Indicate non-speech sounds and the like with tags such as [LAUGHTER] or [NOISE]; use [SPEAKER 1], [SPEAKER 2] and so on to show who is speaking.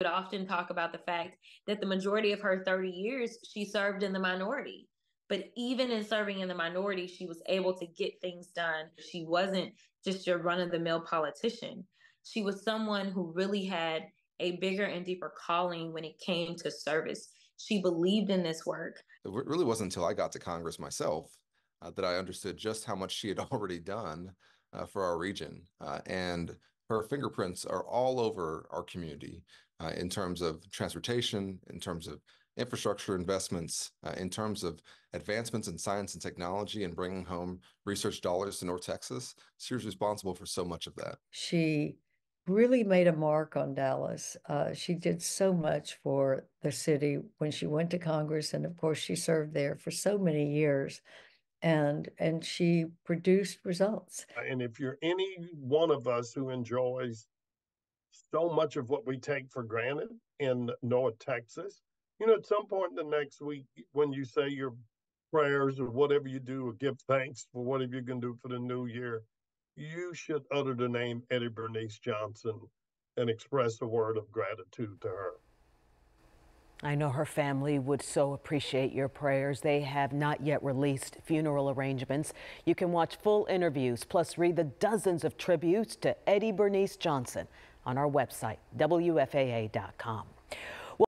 [SPEAKER 1] would often talk about the fact that the majority of her 30 years she served in the minority. But even in serving in the minority, she was able to get things done. She wasn't just your run of the mill politician. She was someone who really had a bigger and deeper calling when it came to service. She believed in this work.
[SPEAKER 2] It really wasn't until I got to Congress myself uh, that I understood just how much she had [LAUGHS] already done uh, for our region. Uh, and her fingerprints are all over our community uh, in terms of transportation, in terms of infrastructure investments, uh, in terms of advancements in science and technology and bringing home research dollars to North Texas. She was responsible for so much of that.
[SPEAKER 3] She really made a mark on Dallas. Uh, she did so much for the city when she went to Congress, and of course, she served there for so many years. And and she produced results.
[SPEAKER 4] Uh, and if you're any one of us who enjoys so much of what we take for granted in North Texas, you know, at some point in the next week, when you say your prayers or whatever you do, or give thanks for whatever you can do for the new year, you should utter the name Eddie Bernice Johnson and express a word of gratitude to her.
[SPEAKER 5] I know her family would so appreciate your prayers. They have not yet released funeral arrangements. You can watch full interviews, plus read the dozens of tributes to Eddie Bernice Johnson on our website, WFAA.com.